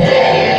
Amém.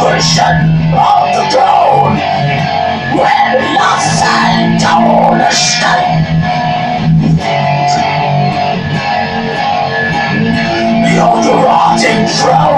Ocean of the throne. When lost and escape Beyond the rotting throne